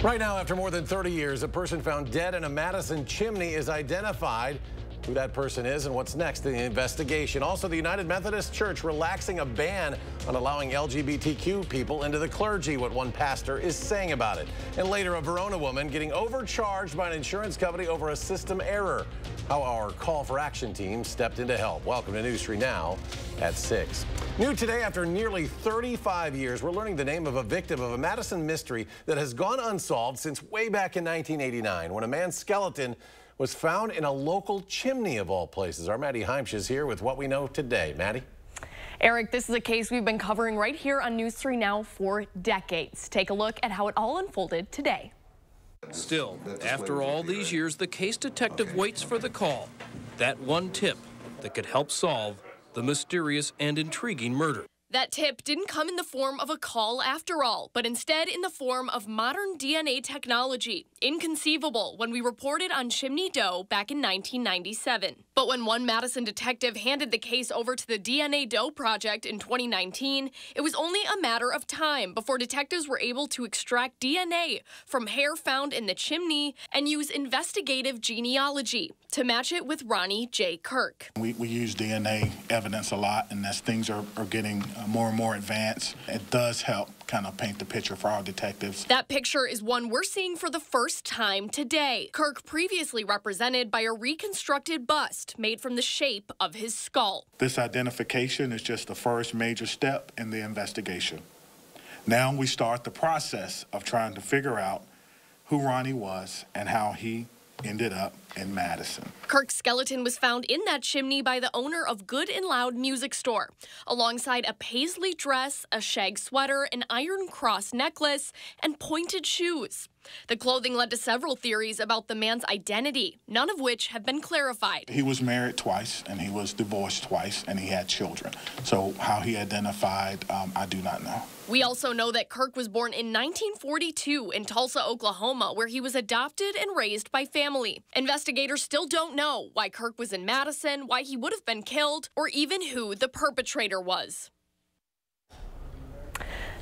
Right now, after more than 30 years, a person found dead in a Madison chimney is identified. Who that person is and what's next in the investigation. Also, the United Methodist Church relaxing a ban on allowing LGBTQ people into the clergy, what one pastor is saying about it. And later, a Verona woman getting overcharged by an insurance company over a system error. How our call for action team stepped in to help. Welcome to News 3 Now at 6. New today, after nearly 35 years, we're learning the name of a victim of a Madison mystery that has gone unsolved since way back in 1989 when a man's skeleton was found in a local chimney of all places. Our Maddie Heimsch is here with what we know today. Maddie? Eric, this is a case we've been covering right here on News 3 Now for decades. Take a look at how it all unfolded today. Still, after all these years, the case detective waits for the call. That one tip that could help solve the mysterious and intriguing murder. That tip didn't come in the form of a call after all, but instead in the form of modern DNA technology. Inconceivable when we reported on Chimney Doe back in 1997. But when one Madison detective handed the case over to the DNA Doe Project in 2019, it was only a matter of time before detectives were able to extract DNA from hair found in the chimney and use investigative genealogy to match it with Ronnie J. Kirk. We, we use DNA evidence a lot, and as things are, are getting uh, more and more advanced, it does help kind of paint the picture for our detectives. That picture is one we're seeing for the first time today. Kirk previously represented by a reconstructed bust made from the shape of his skull. This identification is just the first major step in the investigation. Now we start the process of trying to figure out who Ronnie was and how he ended up in Madison. Kirk's skeleton was found in that chimney by the owner of Good and Loud Music Store, alongside a paisley dress, a shag sweater, an iron cross necklace, and pointed shoes. The clothing led to several theories about the man's identity, none of which have been clarified. He was married twice and he was divorced twice and he had children. So how he identified, um, I do not know. We also know that Kirk was born in 1942 in Tulsa, Oklahoma, where he was adopted and raised by family. Investigators still don't know why Kirk was in Madison, why he would have been killed, or even who the perpetrator was.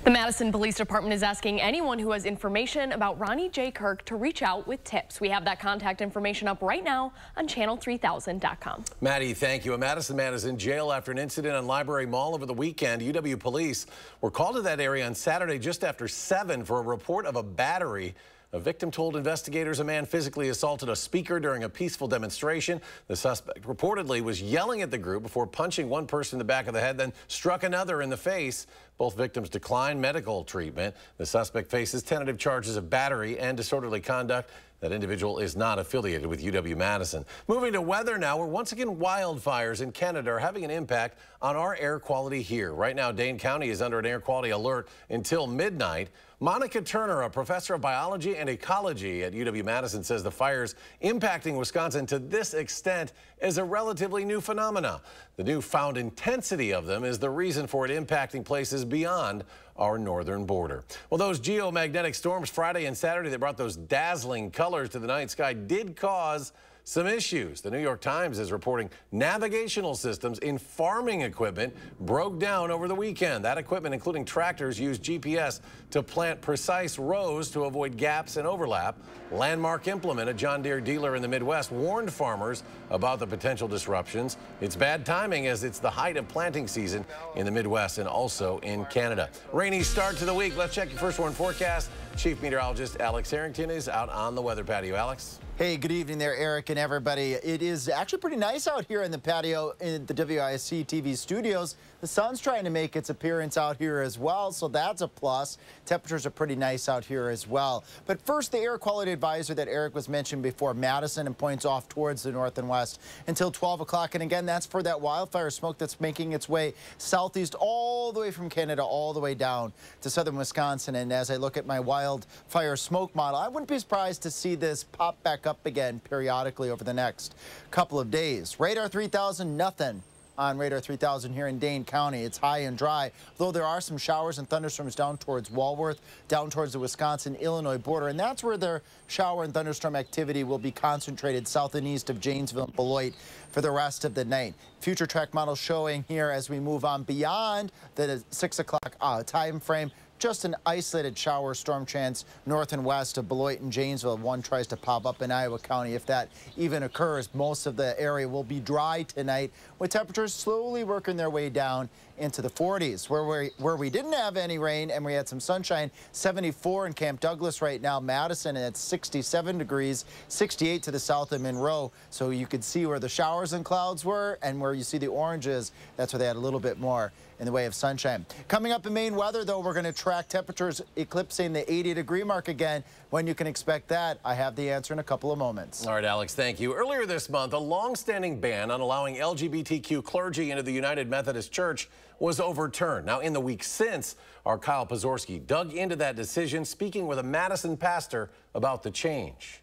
The Madison Police Department is asking anyone who has information about Ronnie J. Kirk to reach out with tips. We have that contact information up right now on channel3000.com. Maddie, thank you. A Madison man is in jail after an incident on Library Mall over the weekend. UW police were called to that area on Saturday just after 7 for a report of a battery a victim told investigators a man physically assaulted a speaker during a peaceful demonstration. The suspect reportedly was yelling at the group before punching one person in the back of the head, then struck another in the face. Both victims declined medical treatment. The suspect faces tentative charges of battery and disorderly conduct. That individual is not affiliated with UW-Madison. Moving to weather now, where once again wildfires in Canada are having an impact on our air quality here. Right now, Dane County is under an air quality alert until midnight. Monica Turner, a professor of biology and ecology at UW-Madison, says the fires impacting Wisconsin to this extent is a relatively new phenomena. The newfound intensity of them is the reason for it impacting places beyond our northern border. Well, those geomagnetic storms Friday and Saturday that brought those dazzling colors to the night sky did cause some issues. The New York Times is reporting navigational systems in farming equipment broke down over the weekend. That equipment, including tractors, used GPS to plant precise rows to avoid gaps and overlap. Landmark Implement, a John Deere dealer in the Midwest, warned farmers about the potential disruptions. It's bad timing as it's the height of planting season in the Midwest and also in Canada. Rainy start to the week. Let's check your first warn forecast. Chief Meteorologist Alex Harrington is out on the weather patio. Alex? Hey, good evening there, Eric and everybody. It is actually pretty nice out here in the patio in the WISC TV studios. The sun's trying to make its appearance out here as well, so that's a plus. Temperatures are pretty nice out here as well. But first, the air quality advisor that Eric was mentioned before, Madison, and points off towards the north and west until 12 o'clock. And again, that's for that wildfire smoke that's making its way southeast all the way from Canada all the way down to southern Wisconsin. And as I look at my wildfire smoke model, I wouldn't be surprised to see this pop back up again periodically over the next couple of days. Radar 3000, nothing on Radar 3000 here in Dane County. It's high and dry, though there are some showers and thunderstorms down towards Walworth, down towards the Wisconsin-Illinois border, and that's where the shower and thunderstorm activity will be concentrated south and east of Janesville and Beloit for the rest of the night. Future track model showing here as we move on beyond the 6 o'clock uh, time frame just an isolated shower storm chance north and west of Beloit and Janesville. One tries to pop up in Iowa County. If that even occurs, most of the area will be dry tonight with temperatures slowly working their way down into the 40s. Where we, where we didn't have any rain and we had some sunshine, 74 in Camp Douglas right now, Madison at 67 degrees, 68 to the south of Monroe. So you could see where the showers and clouds were and where you see the oranges, that's where they had a little bit more in the way of sunshine. Coming up in main weather, though, we're going to track temperatures eclipsing the 80 degree mark again. When you can expect that, I have the answer in a couple of moments. All right, Alex, thank you. Earlier this month, a long-standing ban on allowing LGBTQ clergy into the United Methodist Church was overturned. Now, in the week since, our Kyle Pozorski dug into that decision, speaking with a Madison pastor about the change.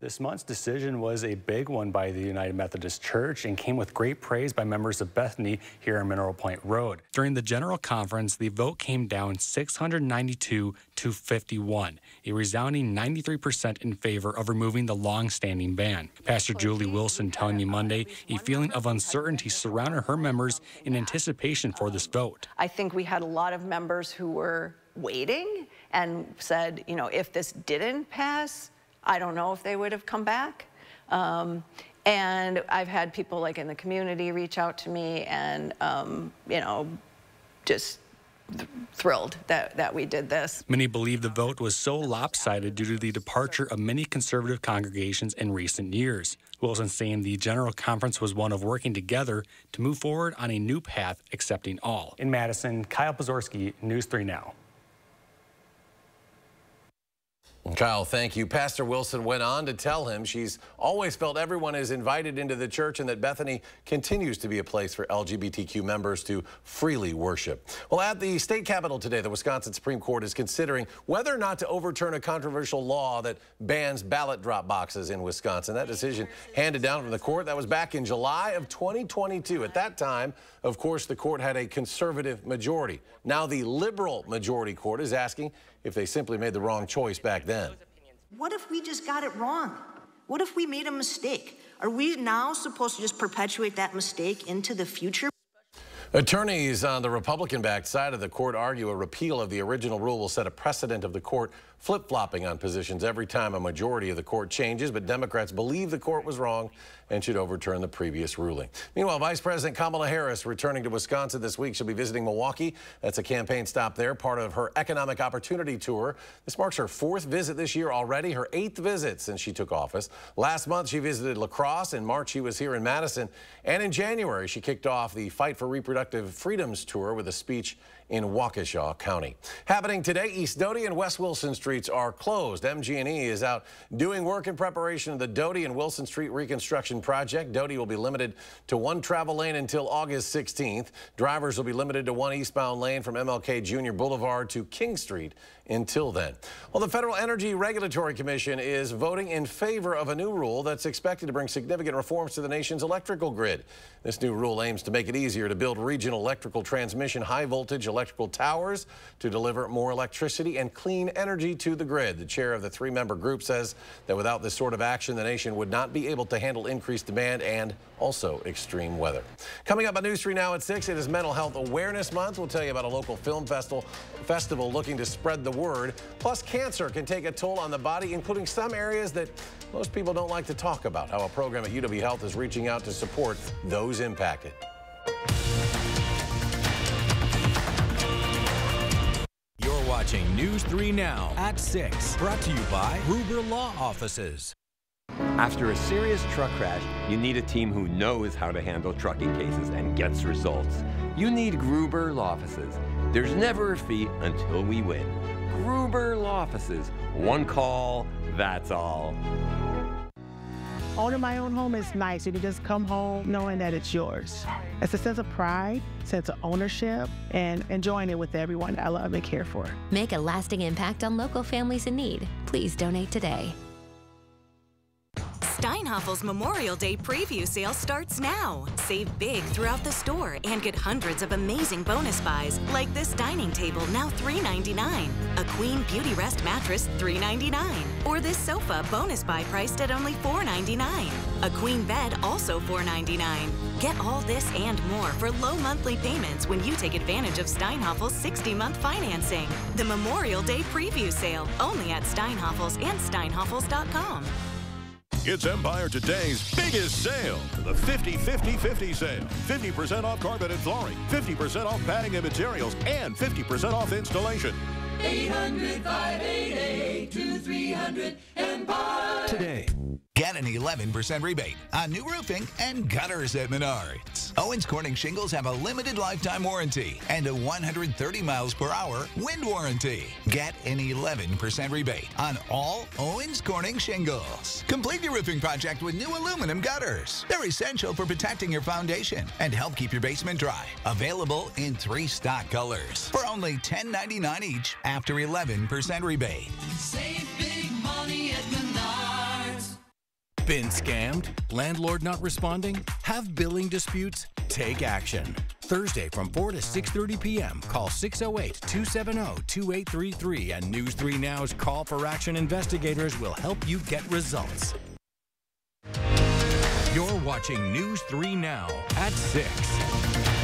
This month's decision was a big one by the United Methodist Church and came with great praise by members of Bethany here on Mineral Point Road. During the general conference, the vote came down 692 to 51, a resounding 93% in favor of removing the long-standing ban. Pastor oh, Julie Wilson telling me Monday a feeling of uncertainty surrounded her members in anticipation for this vote. I think we had a lot of members who were waiting and said, you know, if this didn't pass, I don't know if they would have come back. Um, and I've had people like in the community reach out to me and, um, you know, just th thrilled that, that we did this. Many believe the vote was so lopsided due to the departure of many conservative congregations in recent years. Wilson saying the General Conference was one of working together to move forward on a new path accepting all. In Madison, Kyle Pozorski, News 3 Now. Kyle, thank you. Pastor Wilson went on to tell him she's always felt everyone is invited into the church and that Bethany continues to be a place for LGBTQ members to freely worship. Well, at the state capitol today, the Wisconsin Supreme Court is considering whether or not to overturn a controversial law that bans ballot drop boxes in Wisconsin. That decision handed down from the court, that was back in July of 2022. At that time, of course, the court had a conservative majority. Now the liberal majority court is asking if they simply made the wrong choice back then. What if we just got it wrong? What if we made a mistake? Are we now supposed to just perpetuate that mistake into the future? Attorneys on the Republican-backed side of the court argue a repeal of the original rule will set a precedent of the court flip-flopping on positions every time a majority of the court changes, but Democrats believe the court was wrong and should overturn the previous ruling. Meanwhile, Vice President Kamala Harris returning to Wisconsin this week. She'll be visiting Milwaukee. That's a campaign stop there, part of her economic opportunity tour. This marks her fourth visit this year already, her eighth visit since she took office. Last month, she visited La Crosse. In March, she was here in Madison. And in January, she kicked off the Fight for Reproductive Freedoms tour with a speech in Waukesha County. Happening today, East Doty and West Wilson Streets are closed. MG&E is out doing work in preparation of the Doty and Wilson Street reconstruction project. Doty will be limited to one travel lane until August 16th. Drivers will be limited to one eastbound lane from MLK Jr. Boulevard to King Street until then. Well, the Federal Energy Regulatory Commission is voting in favor of a new rule that's expected to bring significant reforms to the nation's electrical grid. This new rule aims to make it easier to build regional electrical transmission high voltage electrical towers to deliver more electricity and clean energy to the grid. The chair of the three-member group says that without this sort of action, the nation would not be able to handle increased demand and also extreme weather. Coming up on News 3 Now at 6, it is Mental Health Awareness Month. We'll tell you about a local film festival, festival looking to spread the word. Plus, cancer can take a toll on the body, including some areas that most people don't like to talk about. How a program at UW Health is reaching out to support those impacted. Watching News 3 Now at 6. Brought to you by Gruber Law Offices. After a serious truck crash, you need a team who knows how to handle trucking cases and gets results. You need Gruber Law Offices. There's never a fee until we win. Gruber Law Offices. One call, that's all. Owning my own home is nice. You can just come home knowing that it's yours. It's a sense of pride, sense of ownership, and enjoying it with everyone I love and care for. Make a lasting impact on local families in need. Please donate today. Steinhafels Memorial Day preview sale starts now. Save big throughout the store and get hundreds of amazing bonus buys, like this dining table now $3.99, a Queen Beautyrest mattress $3.99, or this sofa bonus buy priced at only $4.99. A queen bed also $4.99. Get all this and more for low monthly payments when you take advantage of Steinhafel's 60-month financing. The Memorial Day preview sale only at Steinhafel's and steinhafels.com. It's Empire Today's biggest sale, the 50-50-50 sale. 50% off carpet and flooring, 50% off padding and materials, and 50% off installation. 800-588-2300 Today. Get an 11% rebate on new roofing and gutters at Menards. Owens Corning shingles have a limited lifetime warranty and a 130 miles per hour wind warranty. Get an 11% rebate on all Owens Corning shingles. Complete your roofing project with new aluminum gutters. They're essential for protecting your foundation and help keep your basement dry. Available in three stock colors for only $10.99 each after 11% rebate. Save big money at Menards. Been scammed? Landlord not responding? Have billing disputes? Take action. Thursday from 4 to 6:30 p.m. Call 608-270-2833 and News 3 Now's Call for Action investigators will help you get results. You're watching News 3 Now at 6.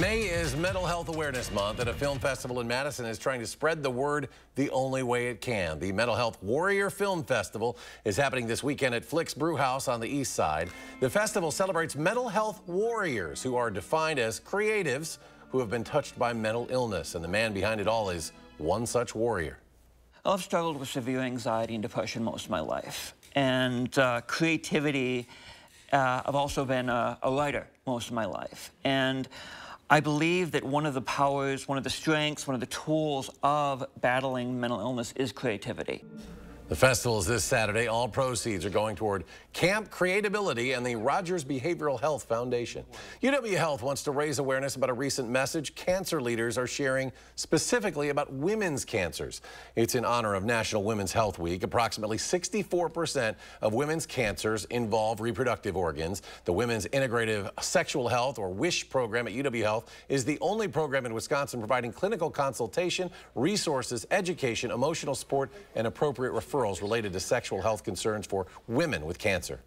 May is Mental Health Awareness Month, and a film festival in Madison is trying to spread the word the only way it can. The Mental Health Warrior Film Festival is happening this weekend at Flicks Brew House on the east side. The festival celebrates mental health warriors who are defined as creatives who have been touched by mental illness, and the man behind it all is one such warrior. I've struggled with severe anxiety and depression most of my life, and uh, creativity. Uh, I've also been a, a writer most of my life, and I believe that one of the powers, one of the strengths, one of the tools of battling mental illness is creativity. The festival is this Saturday. All proceeds are going toward Camp Creatability and the Rogers Behavioral Health Foundation. UW Health wants to raise awareness about a recent message cancer leaders are sharing specifically about women's cancers. It's in honor of National Women's Health Week. Approximately 64% of women's cancers involve reproductive organs. The Women's Integrative Sexual Health or WISH program at UW Health is the only program in Wisconsin providing clinical consultation, resources, education, emotional support, and appropriate referrals related to sexual health concerns for women with cancer.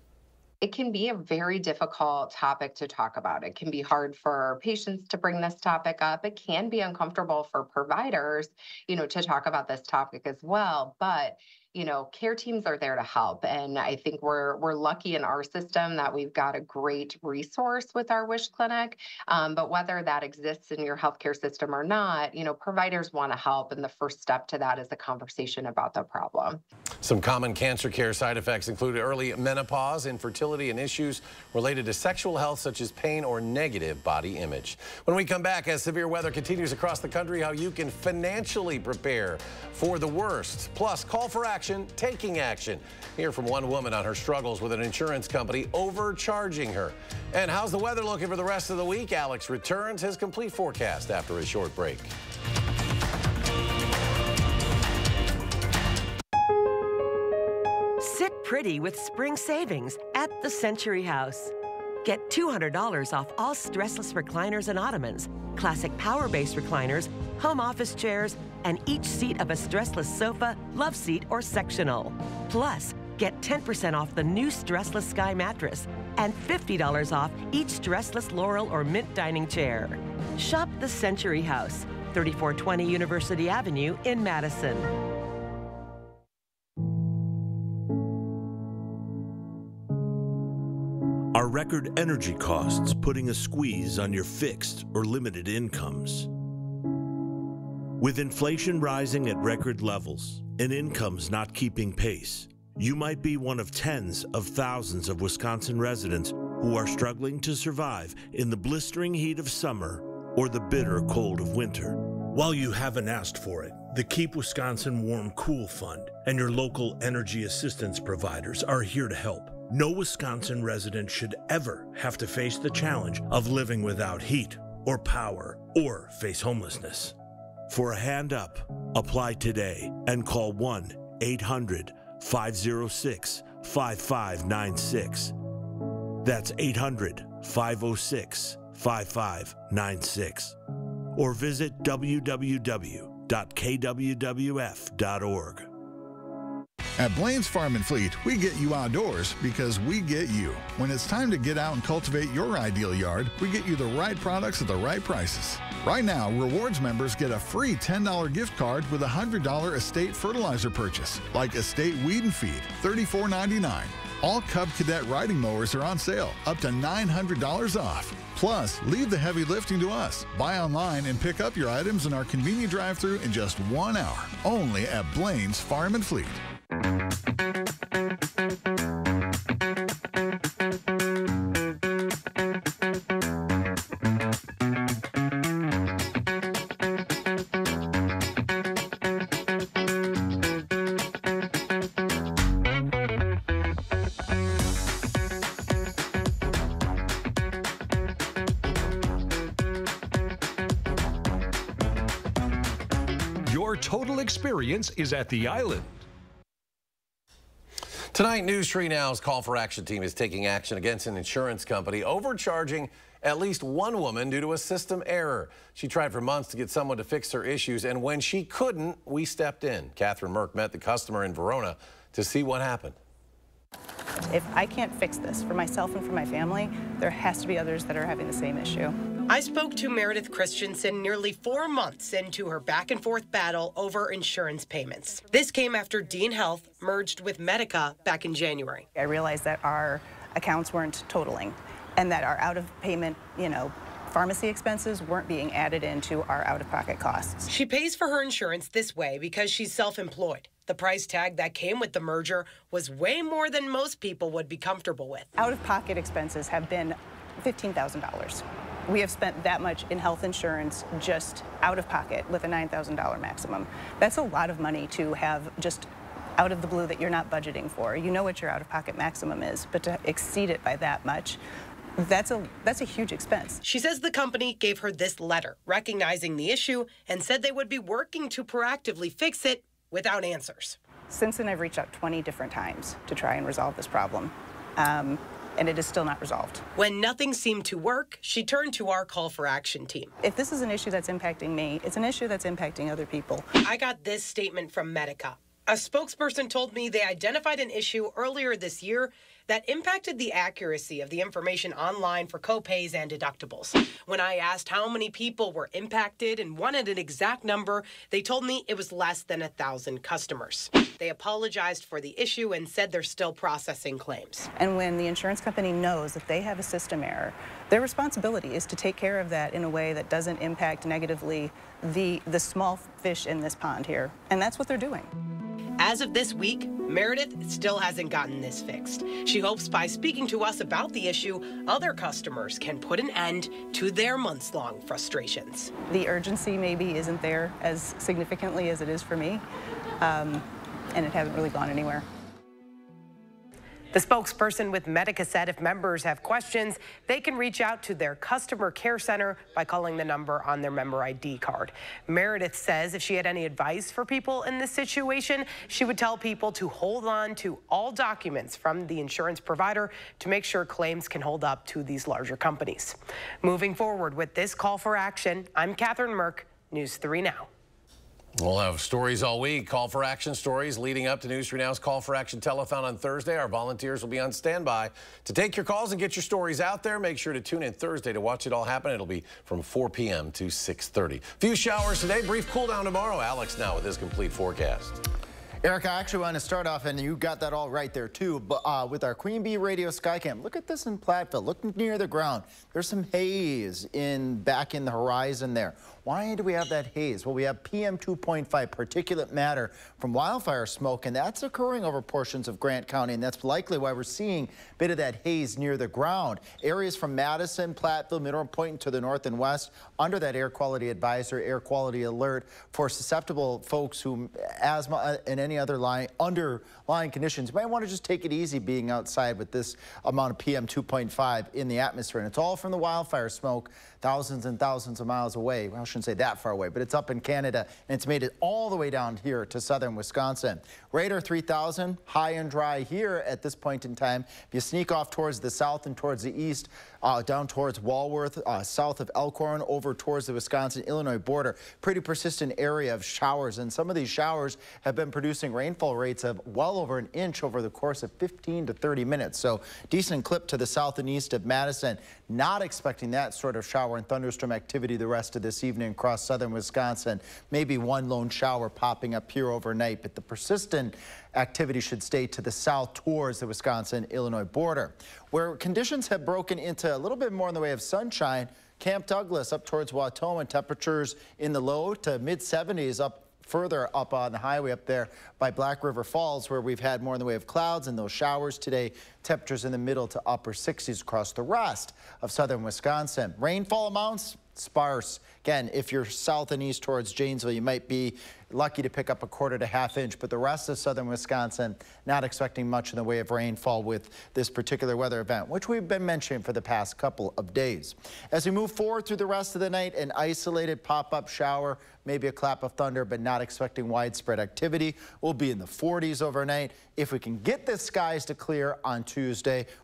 It can be a very difficult topic to talk about. It can be hard for patients to bring this topic up. It can be uncomfortable for providers, you know, to talk about this topic as well. But you know, care teams are there to help. And I think we're we're lucky in our system that we've got a great resource with our Wish Clinic. Um, but whether that exists in your healthcare system or not, you know, providers want to help. And the first step to that is a conversation about the problem. Some common cancer care side effects include early menopause, infertility, and issues related to sexual health, such as pain or negative body image. When we come back, as severe weather continues across the country, how you can financially prepare for the worst. Plus, call for action action, taking action. Hear from one woman on her struggles with an insurance company overcharging her. And how's the weather looking for the rest of the week? Alex returns his complete forecast after a short break. Sit pretty with spring savings at the Century House. Get $200 off all stressless recliners and ottomans, classic power base recliners, home office chairs, and each seat of a stressless sofa, love seat, or sectional. Plus, get 10% off the new stressless Sky mattress and $50 off each stressless Laurel or Mint dining chair. Shop the Century House, 3420 University Avenue in Madison. Are record energy costs putting a squeeze on your fixed or limited incomes? With inflation rising at record levels and incomes not keeping pace, you might be one of tens of thousands of Wisconsin residents who are struggling to survive in the blistering heat of summer or the bitter cold of winter. While you haven't asked for it, the Keep Wisconsin Warm Cool Fund and your local energy assistance providers are here to help. No Wisconsin resident should ever have to face the challenge of living without heat or power or face homelessness. For a hand up, apply today and call 1 800 506 5596. That's 800 506 5596. Or visit www.kwwf.org. At Blaine's Farm and Fleet, we get you outdoors because we get you. When it's time to get out and cultivate your ideal yard, we get you the right products at the right prices. Right now, rewards members get a free $10 gift card with a $100 estate fertilizer purchase, like Estate Weed and Feed, $34.99. All Cub Cadet riding mowers are on sale, up to $900 off. Plus, leave the heavy lifting to us. Buy online and pick up your items in our convenient drive through in just one hour, only at Blaine's Farm and Fleet. Experience is at the island. Tonight, News 3 Now's Call for Action team is taking action against an insurance company overcharging at least one woman due to a system error. She tried for months to get someone to fix her issues, and when she couldn't, we stepped in. Catherine Merck met the customer in Verona to see what happened. If I can't fix this for myself and for my family, there has to be others that are having the same issue. I spoke to Meredith Christensen nearly four months into her back and forth battle over insurance payments. This came after Dean Health merged with Medica back in January. I realized that our accounts weren't totaling and that our out of payment, you know, pharmacy expenses weren't being added into our out of pocket costs. She pays for her insurance this way because she's self employed. The price tag that came with the merger was way more than most people would be comfortable with. Out of pocket expenses have been $15,000. We have spent that much in health insurance just out of pocket with a $9,000 maximum. That's a lot of money to have just out of the blue that you're not budgeting for. You know what your out of pocket maximum is, but to exceed it by that much, that's a that's a huge expense. She says the company gave her this letter recognizing the issue and said they would be working to proactively fix it without answers. Since then, I've reached out 20 different times to try and resolve this problem. Um, and it is still not resolved. When nothing seemed to work, she turned to our call for action team. If this is an issue that's impacting me, it's an issue that's impacting other people. I got this statement from Medica. A spokesperson told me they identified an issue earlier this year that impacted the accuracy of the information online for copays and deductibles. When I asked how many people were impacted and wanted an exact number, they told me it was less than a thousand customers. They apologized for the issue and said they're still processing claims. And when the insurance company knows that they have a system error, their responsibility is to take care of that in a way that doesn't impact negatively the, the small fish in this pond here. And that's what they're doing. As of this week, Meredith still hasn't gotten this fixed. She hopes by speaking to us about the issue, other customers can put an end to their months long frustrations. The urgency maybe isn't there as significantly as it is for me, um, and it hasn't really gone anywhere. The spokesperson with Medica said if members have questions, they can reach out to their customer care center by calling the number on their member ID card. Meredith says if she had any advice for people in this situation, she would tell people to hold on to all documents from the insurance provider to make sure claims can hold up to these larger companies. Moving forward with this call for action, I'm Catherine Merck, News 3 Now. We'll have stories all week, call for action stories leading up to News 3 Now's Call for Action telethon on Thursday. Our volunteers will be on standby to take your calls and get your stories out there. Make sure to tune in Thursday to watch it all happen. It'll be from 4 p.m. to 6.30. Few showers today, brief cool down tomorrow. Alex now with his complete forecast. Eric, I actually want to start off, and you got that all right there too, but uh, with our Queen Bee Radio Skycam. Look at this in Platteville. Look near the ground. There's some haze in back in the horizon there. Why do we have that haze? Well, we have PM 2.5 particulate matter from wildfire smoke, and that's occurring over portions of Grant County, and that's likely why we're seeing a bit of that haze near the ground. Areas from Madison, Platteville, Mineral Point to the north and west under that air quality advisor, air quality alert for susceptible folks who asthma uh, and any any other line, underlying conditions, you might want to just take it easy being outside with this amount of PM 2.5 in the atmosphere. And it's all from the wildfire smoke thousands and thousands of miles away. Well, I shouldn't say that far away, but it's up in Canada and it's made it all the way down here to southern Wisconsin. Radar 3000, high and dry here at this point in time. If you sneak off towards the south and towards the east, uh, down towards Walworth, uh, south of Elkhorn, over towards the Wisconsin-Illinois border, pretty persistent area of showers. And some of these showers have been producing rainfall rates of well over an inch over the course of 15 to 30 minutes. So decent clip to the south and east of Madison. Not expecting that sort of shower and thunderstorm activity the rest of this evening across southern Wisconsin. Maybe one lone shower popping up here overnight, but the persistent activity should stay to the south towards the Wisconsin-Illinois border. Where conditions have broken into a little bit more in the way of sunshine, Camp Douglas up towards Wautoma, temperatures in the low to mid 70s up further up on the highway up there by Black River Falls, where we've had more in the way of clouds and those showers today. Temperatures in the middle to upper 60s across the rest of southern Wisconsin. Rainfall amounts sparse. Again, if you're south and east towards Janesville, you might be lucky to pick up a quarter to half inch, but the rest of southern Wisconsin not expecting much in the way of rainfall with this particular weather event, which we've been mentioning for the past couple of days. As we move forward through the rest of the night, an isolated pop-up shower, maybe a clap of thunder, but not expecting widespread activity. We'll be in the 40s overnight. If we can get the skies to clear on Tuesday,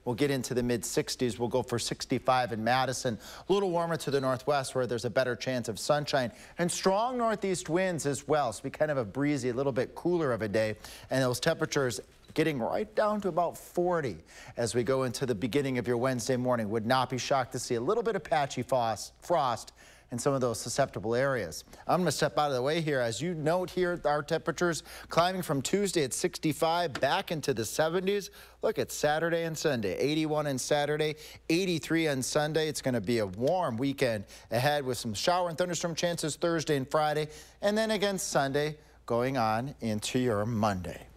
we'll get into the mid 60s. We'll go for 65 in Madison. A little warmer to the northwest where there's a better chance of sunshine and strong northeast winds as well. So be kind of a breezy, a little bit cooler of a day. And those temperatures getting right down to about 40 as we go into the beginning of your Wednesday morning. Would not be shocked to see a little bit of patchy frost in some of those susceptible areas. I'm going to step out of the way here. As you note here, our temperatures climbing from Tuesday at 65 back into the 70s. Look at Saturday and Sunday, 81 on Saturday, 83 on Sunday. It's going to be a warm weekend ahead with some shower and thunderstorm chances Thursday and Friday, and then again Sunday going on into your Monday.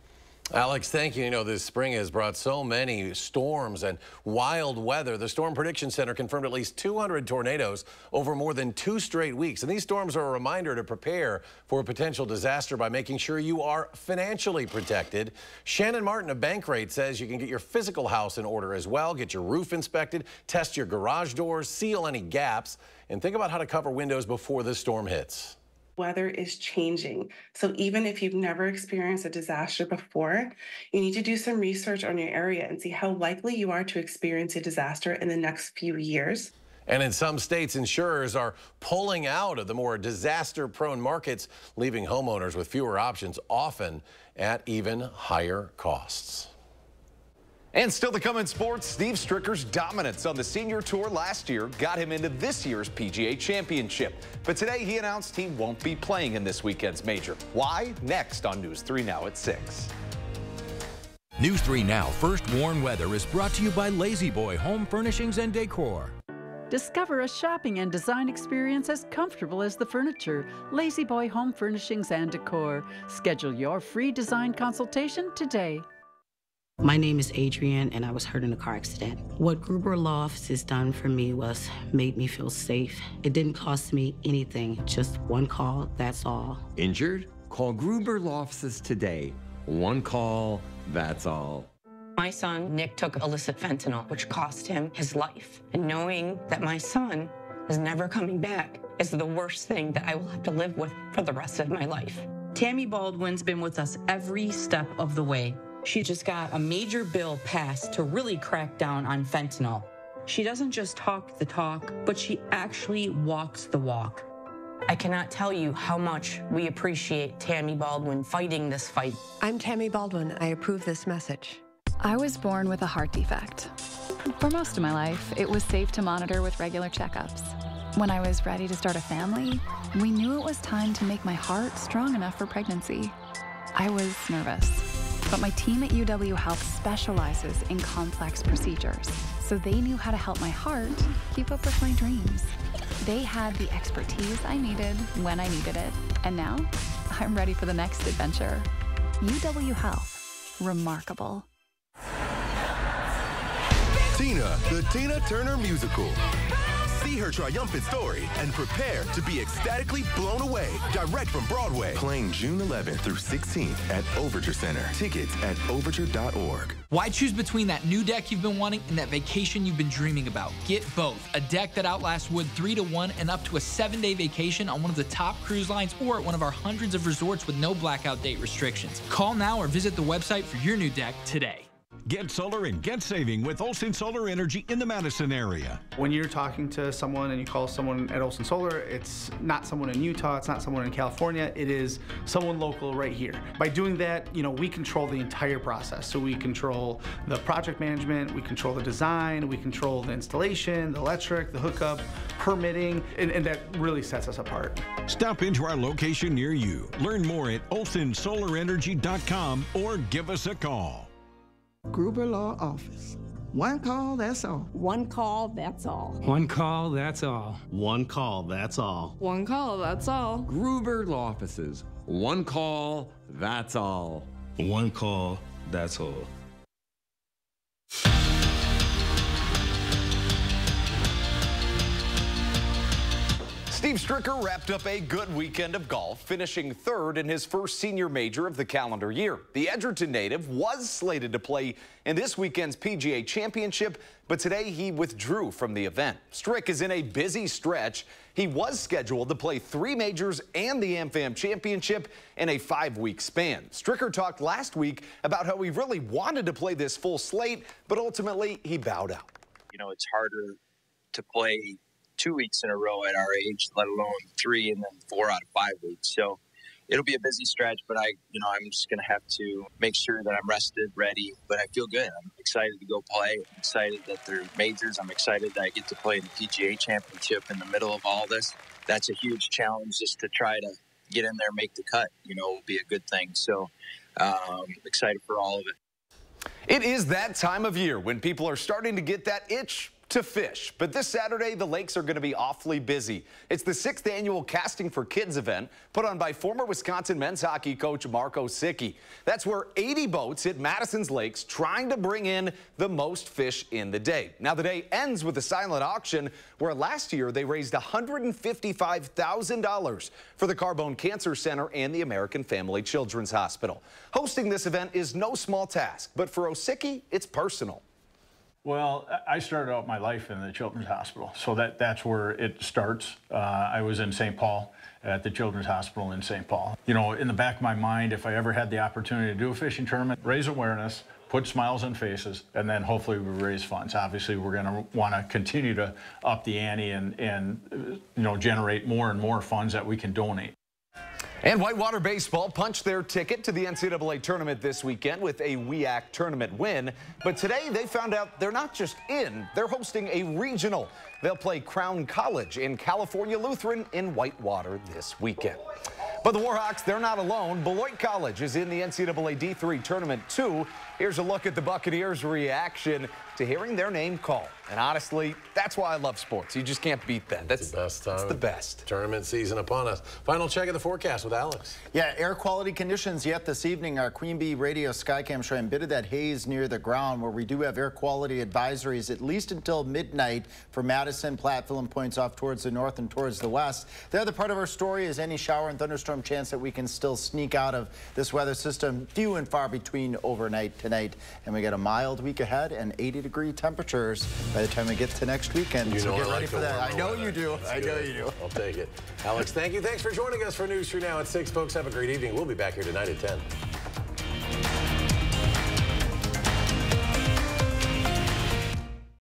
Alex, thank you. You know, this spring has brought so many storms and wild weather. The Storm Prediction Center confirmed at least 200 tornadoes over more than two straight weeks. And these storms are a reminder to prepare for a potential disaster by making sure you are financially protected. Shannon Martin of Bankrate says you can get your physical house in order as well, get your roof inspected, test your garage doors, seal any gaps, and think about how to cover windows before the storm hits weather is changing. So even if you've never experienced a disaster before, you need to do some research on your area and see how likely you are to experience a disaster in the next few years. And in some states, insurers are pulling out of the more disaster prone markets, leaving homeowners with fewer options, often at even higher costs. And still to come in sports, Steve Stricker's dominance on the senior tour last year got him into this year's PGA Championship. But today he announced he won't be playing in this weekend's major. Why? Next on News 3 Now at 6. News 3 Now First Warn Weather is brought to you by La-Z-Boy Home Furnishings and Decor. Discover a shopping and design experience as comfortable as the furniture. La-Z-Boy Home Furnishings and Decor. Schedule your free design consultation today. My name is Adrian, and I was hurt in a car accident. What Gruber Law Office has done for me was made me feel safe. It didn't cost me anything, just one call, that's all. Injured? Call Gruber Law Offices today. One call, that's all. My son, Nick, took illicit fentanyl, which cost him his life. And knowing that my son is never coming back is the worst thing that I will have to live with for the rest of my life. Tammy Baldwin's been with us every step of the way. She just got a major bill passed to really crack down on fentanyl. She doesn't just talk the talk, but she actually walks the walk. I cannot tell you how much we appreciate Tammy Baldwin fighting this fight. I'm Tammy Baldwin. I approve this message. I was born with a heart defect. For most of my life, it was safe to monitor with regular checkups. When I was ready to start a family, we knew it was time to make my heart strong enough for pregnancy. I was nervous. But my team at UW Health specializes in complex procedures, so they knew how to help my heart keep up with my dreams. They had the expertise I needed when I needed it, and now I'm ready for the next adventure. UW Health, remarkable. Tina, the Tina Turner Musical. See her triumphant story and prepare to be ecstatically blown away. Direct from Broadway. Playing June 11th through 16th at Overture Center. Tickets at overture.org. Why choose between that new deck you've been wanting and that vacation you've been dreaming about? Get both. A deck that outlasts wood 3 to 1 and up to a 7-day vacation on one of the top cruise lines or at one of our hundreds of resorts with no blackout date restrictions. Call now or visit the website for your new deck today. Get solar and get saving with Olson Solar Energy in the Madison area. When you're talking to someone and you call someone at Olson Solar, it's not someone in Utah, it's not someone in California, it is someone local right here. By doing that, you know, we control the entire process. So we control the project management, we control the design, we control the installation, the electric, the hookup, permitting, and, and that really sets us apart. Stop into our location near you. Learn more at olsonsolarenergy.com or give us a call. Gruber Law Office. One call, that's all. One call, that's all. One call, that's all. One call, that's all. One call, that's all. Gruber Law Offices. One call, that's all. One call, that's all. Steve Stricker wrapped up a good weekend of golf, finishing third in his first senior major of the calendar year. The Edgerton native was slated to play in this weekend's PGA Championship, but today he withdrew from the event. Strick is in a busy stretch. He was scheduled to play three majors and the AmFam Championship in a five-week span. Stricker talked last week about how he really wanted to play this full slate, but ultimately he bowed out. You know, it's harder to play two weeks in a row at our age, let alone three and then four out of five weeks. So it'll be a busy stretch, but I, you know, I'm just going to have to make sure that I'm rested, ready. But I feel good. I'm excited to go play. I'm excited that they're majors. I'm excited that I get to play the PGA Championship in the middle of all this. That's a huge challenge just to try to get in there, make the cut. You know, will be a good thing. So um, excited for all of it. It is that time of year when people are starting to get that itch to fish. But this Saturday, the lakes are going to be awfully busy. It's the sixth annual Casting for Kids event put on by former Wisconsin men's hockey coach Mark Osiecki. That's where 80 boats hit Madison's lakes trying to bring in the most fish in the day. Now, the day ends with a silent auction where last year they raised $155,000 for the Carbone Cancer Center and the American Family Children's Hospital. Hosting this event is no small task, but for Osiecki, it's personal. Well, I started out my life in the Children's Hospital, so that, that's where it starts. Uh, I was in St. Paul at the Children's Hospital in St. Paul. You know, in the back of my mind, if I ever had the opportunity to do a fishing tournament, raise awareness, put smiles on faces, and then hopefully we raise funds. Obviously, we're going to want to continue to up the ante and, and, you know, generate more and more funds that we can donate. And Whitewater Baseball punched their ticket to the NCAA tournament this weekend with a WIAC tournament win. But today they found out they're not just in, they're hosting a regional. They'll play Crown College in California Lutheran in Whitewater this weekend. But the Warhawks, they're not alone. Beloit College is in the NCAA D3 tournament too. Here's a look at the Buccaneers' reaction to hearing their name called. And honestly, that's why I love sports. You just can't beat that. That's the best time. That's the best. Tournament season upon us. Final check of the forecast with Alex. Yeah, air quality conditions yet this evening. Our Queen Bee Radio Skycam showing a bit of that haze near the ground where we do have air quality advisories at least until midnight for Madison, Platteville, and points off towards the north and towards the west. The other part of our story is any shower and thunderstorm chance that we can still sneak out of this weather system. Few and far between overnight tonight. And we get a mild week ahead and 80 degree temperatures by the time we get to next weekend. You so know get I ready like for that. I know weather. you do. That's I good. know you do. I'll take it. Alex, thank you. Thanks for joining us for News 3 Now at 6. Folks, have a great evening. We'll be back here tonight at 10.